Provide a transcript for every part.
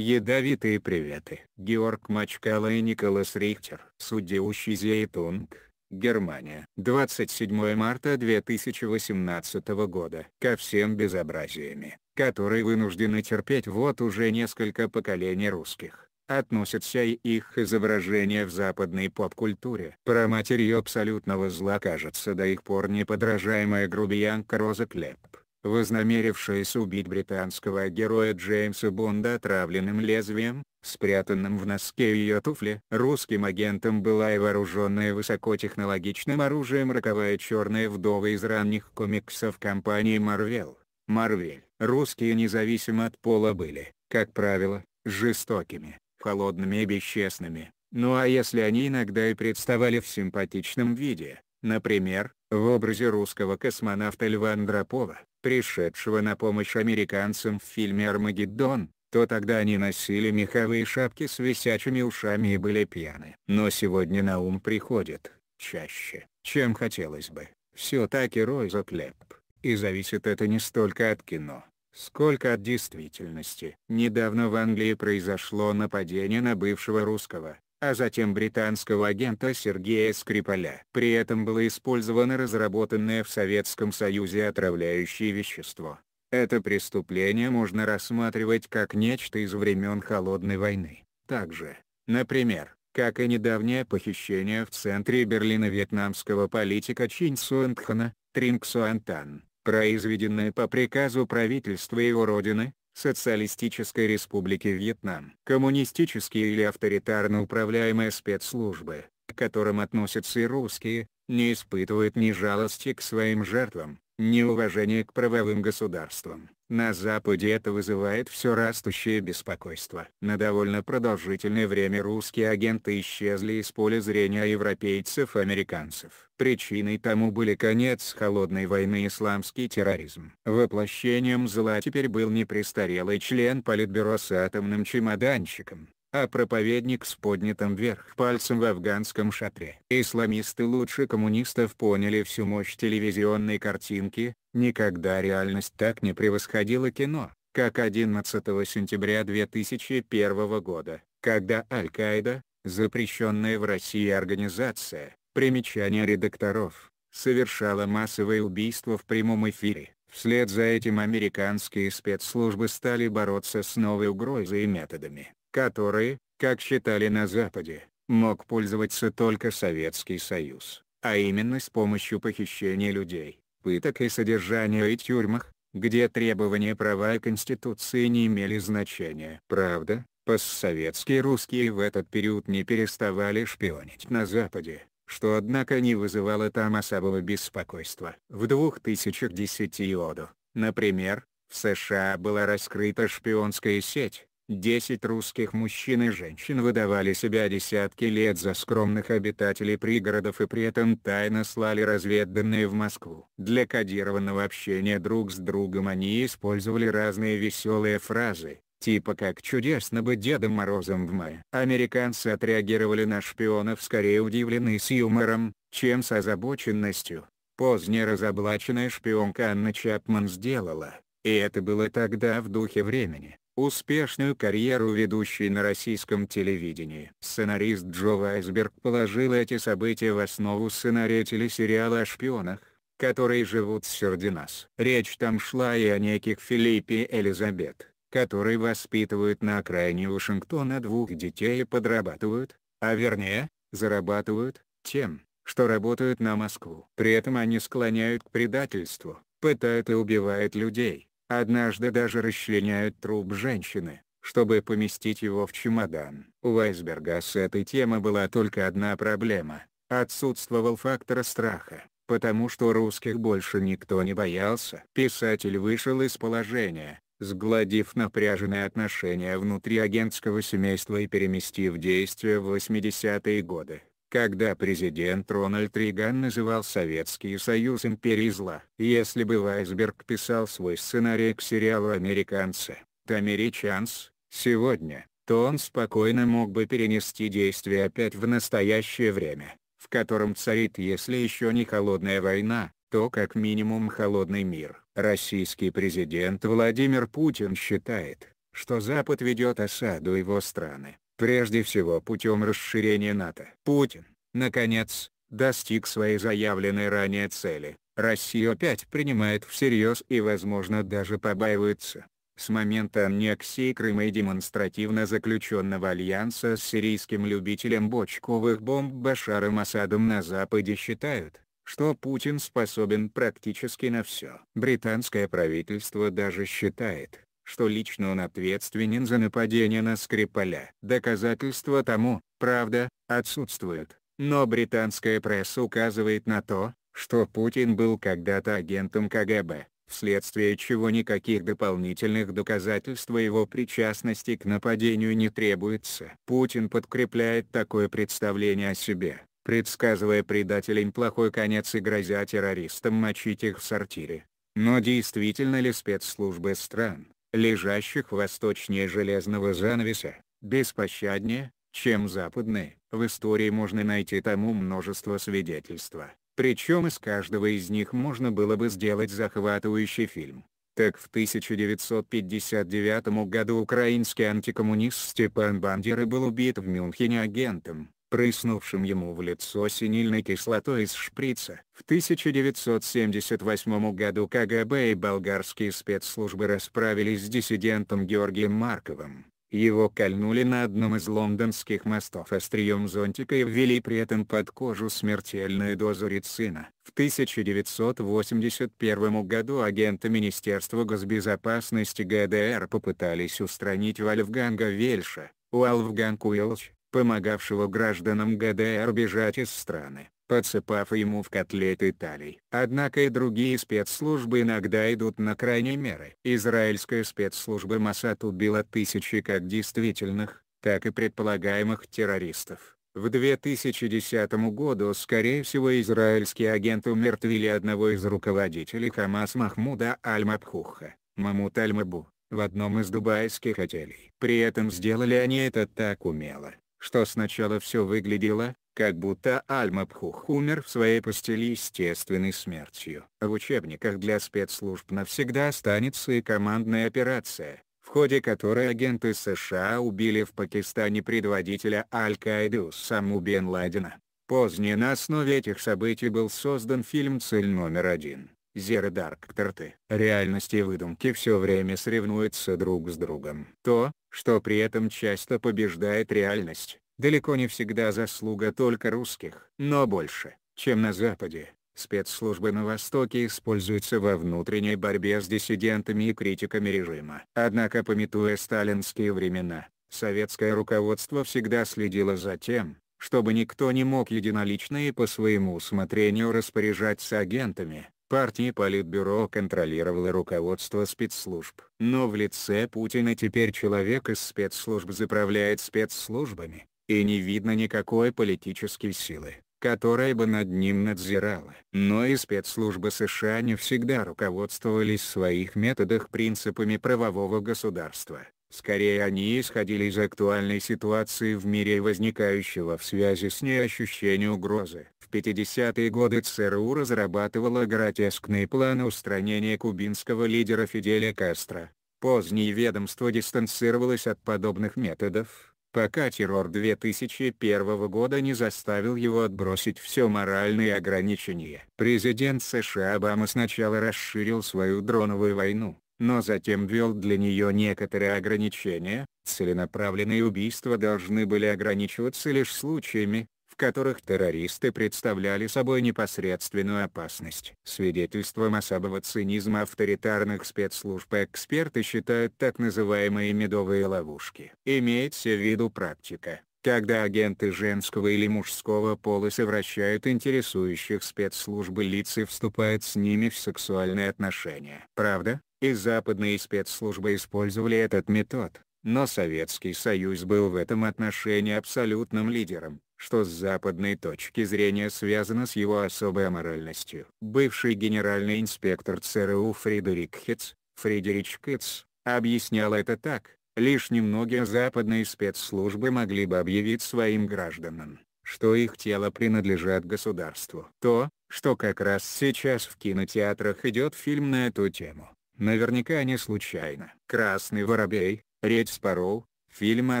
Ядовитые приветы. Георг Мачкала и Николас Рихтер. Судеущий Зейтунг. Германия. 27 марта 2018 года. Ко всем безобразиями, которые вынуждены терпеть вот уже несколько поколений русских относятся и их изображения в западной поп-культуре. Про матерью абсолютного зла кажется до их пор неподражаемая грубиянка Роза Клепп, вознамерившаяся убить британского героя Джеймса Бонда отравленным лезвием, спрятанным в носке ее туфли. Русским агентом была и вооруженная высокотехнологичным оружием роковая черная вдова из ранних комиксов компании Marvel. Марвель. Русские независимо от пола были, как правило, жестокими, холодными и бесчестными, ну а если они иногда и представали в симпатичном виде, например, в образе русского космонавта Льва Андропова, пришедшего на помощь американцам в фильме «Армагеддон», то тогда они носили меховые шапки с висячими ушами и были пьяны. Но сегодня на ум приходит, чаще, чем хотелось бы, все-таки Ройза Клепп. И зависит это не столько от кино, сколько от действительности. Недавно в Англии произошло нападение на бывшего русского, а затем британского агента Сергея Скрипаля. При этом было использовано разработанное в Советском Союзе отравляющее вещество. Это преступление можно рассматривать как нечто из времен Холодной войны. Также, например, как и недавнее похищение в центре Берлина вьетнамского политика Чин Суэнтхана, Тринг Суантан произведенное по приказу правительства его родины, Социалистической Республики Вьетнам. Коммунистические или авторитарно управляемые спецслужбы, к которым относятся и русские, не испытывают ни жалости к своим жертвам, ни уважения к правовым государствам. На Западе это вызывает все растущее беспокойство. На довольно продолжительное время русские агенты исчезли из поля зрения европейцев-американцев. Причиной тому были конец холодной войны и исламский терроризм. Воплощением зла теперь был не престарелый член политбюро с атомным чемоданчиком, а проповедник с поднятым вверх пальцем в афганском шатре. Исламисты лучше коммунистов поняли всю мощь телевизионной картинки, никогда реальность так не превосходила кино, как 11 сентября 2001 года, когда Аль-Каида, запрещенная в России организация, примечание редакторов, совершала массовые убийства в прямом эфире. Вслед за этим американские спецслужбы стали бороться с новой угрозой и методами, которые, как считали на Западе, мог пользоваться только Советский Союз, а именно с помощью похищения людей, пыток и содержания в тюрьмах, где требования права и Конституции не имели значения. Правда, постсоветские русские в этот период не переставали шпионить на Западе, что однако не вызывало там особого беспокойства. В 2010 году, например, в США была раскрыта шпионская сеть, 10 русских мужчин и женщин выдавали себя десятки лет за скромных обитателей пригородов и при этом тайно слали разведданные в Москву. Для кодированного общения друг с другом они использовали разные веселые фразы, типа как чудесно быть Дедом Морозом в мае. Американцы отреагировали на шпионов скорее удивлены с юмором, чем с озабоченностью. Позднее разоблаченная шпионка Анна Чапман сделала, и это было тогда в духе времени, успешную карьеру ведущей на российском телевидении. Сценарист Джо Вайсберг положил эти события в основу сценария телесериала о шпионах, которые живут среди нас. Речь там шла и о неких Филиппе и Элизабет, которые воспитывают на окраине Вашингтона двух детей и подрабатывают, а вернее, зарабатывают, тем, что работают на Москву. При этом они склоняют к предательству, пытают и убивают людей Однажды даже расчленяют труп женщины, чтобы поместить его в чемодан. У Вайсберга с этой темы была только одна проблема – отсутствовал фактор страха, потому что русских больше никто не боялся. Писатель вышел из положения, сгладив напряженные отношения внутри агентского семейства и переместив действие в 80-е годы когда президент Рональд Рейган называл Советский Союз империей зла. Если бы Вайсберг писал свой сценарий к сериалу «Американцы», «Американс», сегодня, то он спокойно мог бы перенести действие опять в настоящее время, в котором царит если еще не холодная война, то как минимум холодный мир. Российский президент Владимир Путин считает, что Запад ведет осаду его страны, прежде всего путем расширения НАТО. Путин, наконец, достиг своей заявленной ранее цели. Россию опять принимает всерьез и возможно даже побаивается. С момента аннексии Крыма и демонстративно заключенного альянса с сирийским любителем бочковых бомб Башаром Асадом на Западе считают, что Путин способен практически на все. Британское правительство даже считает, что лично он ответственен за нападение на Скрипаля. Доказательства тому, правда, отсутствуют, но британская пресса указывает на то, что Путин был когда-то агентом КГБ, вследствие чего никаких дополнительных доказательств его причастности к нападению не требуется. Путин подкрепляет такое представление о себе, предсказывая предателям плохой конец и грозя террористам мочить их в сортире. Но действительно ли спецслужбы стран, лежащих восточнее железного занавеса, беспощаднее, чем западные? В истории можно найти тому множество свидетельства. Причем из каждого из них можно было бы сделать захватывающий фильм. Так в 1959 году украинский антикоммунист Степан Бандера был убит в Мюнхене агентом, прыснувшим ему в лицо синильной кислотой из шприца. В 1978 году КГБ и болгарские спецслужбы расправились с диссидентом Георгием Марковым, его кольнули на одном из лондонских мостов острием зонтика и ввели при этом под кожу смертельную дозу рицина. В 1981 году агенты Министерства госбезопасности ГДР попытались устранить Вольфганга Вельша, Уалфганг Уилч, помогавшего гражданам ГДР бежать из страны подсыпав ему в котлеты талий. Однако и другие спецслужбы иногда идут на крайние меры. Израильская спецслужба Масад убила тысячи как действительных, так и предполагаемых террористов. В 2010 году скорее всего израильские агенты умертвили одного из руководителей Хамас Махмуда Аль-Мабхуха, Мамут Аль-Мабу, в одном из дубайских отелей. При этом сделали они это так умело, что сначала все выглядело, как будто Аль-Мабхух умер в своей постели естественной смертью. В учебниках для спецслужб навсегда останется и командная операция, в ходе которой агенты США убили в Пакистане предводителя Аль-Каиды Усаму бен Ладена. Позднее на основе этих событий был создан фильм «Цель номер один». Зера Дарк Тарты. Реальность и выдумки все время соревнуются друг с другом. То, что при этом часто побеждает реальность, далеко не всегда заслуга только русских. Но больше, чем на Западе, спецслужбы на Востоке используются во внутренней борьбе с диссидентами и критиками режима. Однако пометуя сталинские времена, советское руководство всегда следило за тем, чтобы никто не мог единолично и по своему усмотрению распоряжаться агентами. Партии Политбюро контролировало руководство спецслужб. Но в лице Путина теперь человек из спецслужб заправляет спецслужбами и не видно никакой политической силы, которая бы над ним надзирала. Но и спецслужбы США не всегда руководствовались в своих методах принципами правового государства. Скорее они исходили из актуальной ситуации в мире и возникающего в связи с ней ощущения угрозы. В 50-е годы ЦРУ разрабатывала гротескные планы устранения кубинского лидера Фиделя Кастро. Позднее ведомство дистанцировалось от подобных методов, пока террор 2001 года не заставил его отбросить все моральные ограничения. Президент США Обама сначала расширил свою дроновую войну, но затем ввел для нее некоторые ограничения, целенаправленные убийства должны были ограничиваться лишь случаями, которых террористы представляли собой непосредственную опасность. Свидетельством особого цинизма авторитарных спецслужб эксперты считают так называемые медовые ловушки. Имеется в виду практика, когда агенты женского или мужского пола совращают интересующих спецслужбы лиц и вступают с ними в сексуальные отношения. Правда, и западные спецслужбы использовали этот метод, но Советский Союз был в этом отношении абсолютным лидером что с западной точки зрения связано с его особой аморальностью. Бывший генеральный инспектор ЦРУ Фридерик Хитц, Фридерич Китц, объяснял это так, лишь немногие западные спецслужбы могли бы объявить своим гражданам, что их тело принадлежат государству. То, что как раз сейчас в кинотеатрах идет фильм на эту тему, наверняка не случайно. «Красный воробей», Речь Спарроу, фильм о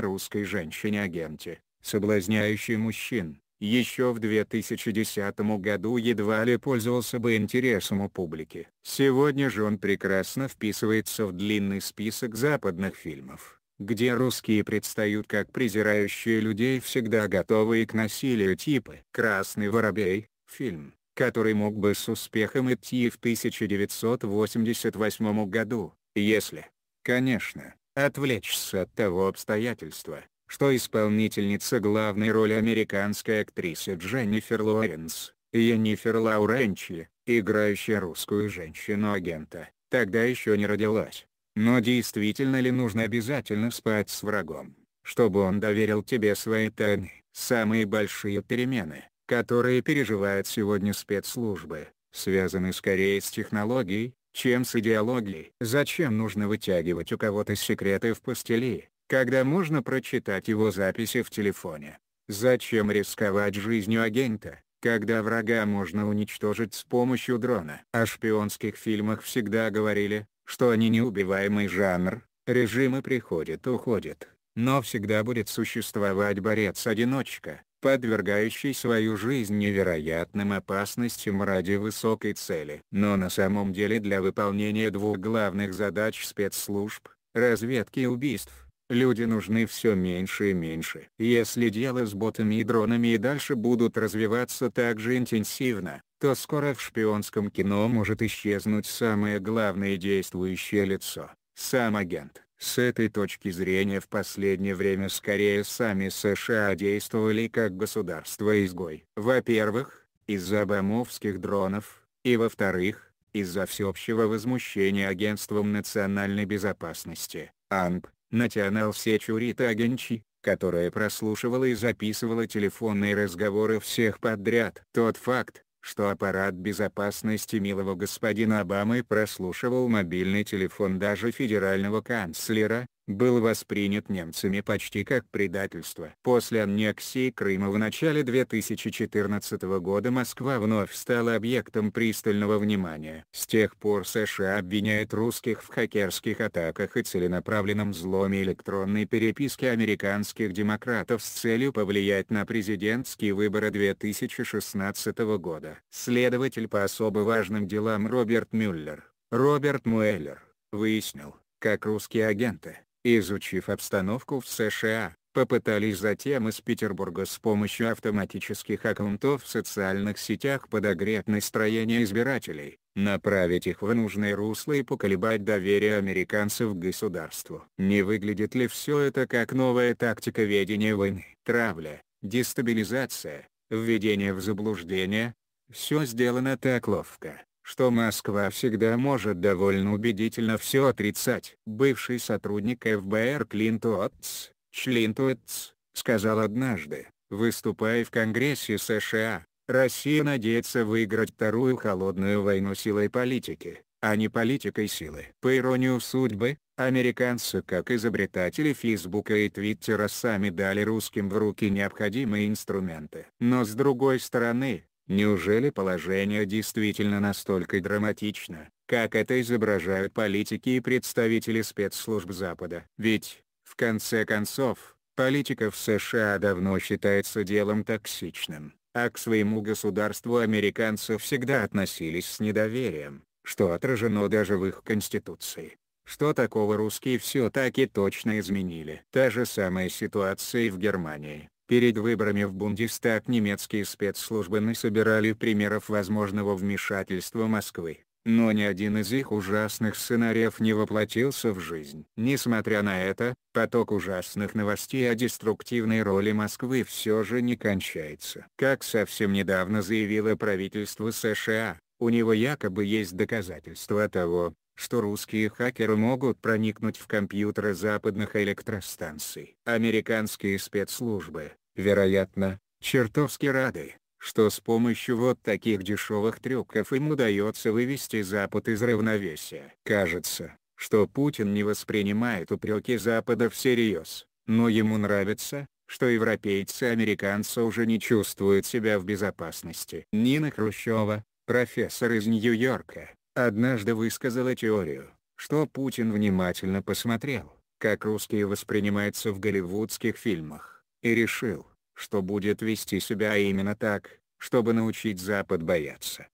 русской женщине-агенте, соблазняющей мужчин, еще в 2010 году едва ли пользовался бы интересом у публики. Сегодня же он прекрасно вписывается в длинный список западных фильмов, где русские предстают как презирающие людей всегда готовые к насилию типы «Красный воробей», фильм, который мог бы с успехом идти в 1988 году, если, конечно, отвлечься от того обстоятельства, что исполнительница главной роли американская актриса Дженнифер Лоуренс, Енифер Лауренчи, играющая русскую женщину-агента, тогда еще не родилась. Но действительно ли нужно обязательно спать с врагом, чтобы он доверил тебе свои тайны? Самые большие перемены, которые переживают сегодня спецслужбы, связаны скорее с технологией, чем с идеологией. Зачем нужно вытягивать у кого-то секреты в постели, когда можно прочитать его записи в телефоне. Зачем рисковать жизнью агента, когда врага можно уничтожить с помощью дрона? О шпионских фильмах всегда говорили, что они неубиваемый жанр, режимы приходят и уходят, но всегда будет существовать борец-одиночка, подвергающий свою жизнь невероятным опасностям ради высокой цели. Но на самом деле для выполнения двух главных задач спецслужб, разведки и убийств, Люди нужны все меньше и меньше. Если дело с ботами и дронами и дальше будут развиваться так же интенсивно, то скоро в шпионском кино может исчезнуть самое главное действующее лицо – сам агент. С этой точки зрения в последнее время скорее сами США действовали как государство-изгой. Во-первых, из-за бомовских дронов, и во-вторых, из-за всеобщего возмущения Агентством национальной безопасности, АНБ, National Security Agency, которая прослушивала и записывала телефонные разговоры всех подряд. Тот факт, что аппарат безопасности милого господина Обамы прослушивал мобильный телефон даже федерального канцлера, был воспринят немцами почти как предательство. После аннексии Крыма в начале 2014 года Москва вновь стала объектом пристального внимания. С тех пор США обвиняют русских в хакерских атаках и целенаправленном взломе электронной переписки американских демократов с целью повлиять на президентские выборы 2016 года. Следователь по особо важным делам Роберт Мюллер, Роберт Муэллер, выяснил, как русские агенты, Изучив обстановку в США, попытались затем из Петербурга с помощью автоматических аккаунтов в социальных сетях подогреть настроение избирателей, направить их в нужное русло и поколебать доверие американцев к государству. Не выглядит ли все это как новая тактика ведения войны? Травля, дестабилизация, введение в заблуждение? Все сделано так ловко, что Москва всегда может довольно убедительно все отрицать. Бывший сотрудник ФБР Клинт Уотс, Члинт Уотс, сказал однажды, выступая в Конгрессе США, Россия надеется выиграть вторую холодную войну силой политики, а не политикой силы. По иронию судьбы, американцы как изобретатели Фейсбука и Твиттера сами дали русским в руки необходимые инструменты. Но с другой стороны, Неужели положение действительно настолько драматично, как это изображают политики и представители спецслужб Запада? Ведь, в конце концов, политика в США давно считается делом токсичным, а к своему государству американцы всегда относились с недоверием, что отражено даже в их конституции. Что такого русские все-таки точно изменили. Та же самая ситуация и в Германии. Перед выборами в Бундестаг немецкие спецслужбы насобирали примеров возможного вмешательства Москвы, но ни один из их ужасных сценариев не воплотился в жизнь. Несмотря на это, поток ужасных новостей о деструктивной роли Москвы все же не кончается. Как совсем недавно заявило правительство США, у него якобы есть доказательства того, что русские хакеры могут проникнуть в компьютеры западных электростанций. Американские спецслужбы, вероятно, чертовски рады, что с помощью вот таких дешевых трюков им удается вывести Запад из равновесия. Кажется, что Путин не воспринимает упреки Запада всерьез, но ему нравится, что европейцы и американцы уже не чувствуют себя в безопасности. Нина Хрущева, профессор из Нью-Йорка, однажды высказала теорию, что Путин внимательно посмотрел, как русские воспринимаются в голливудских фильмах, и решил, что будет вести себя именно так, чтобы научить Запад бояться.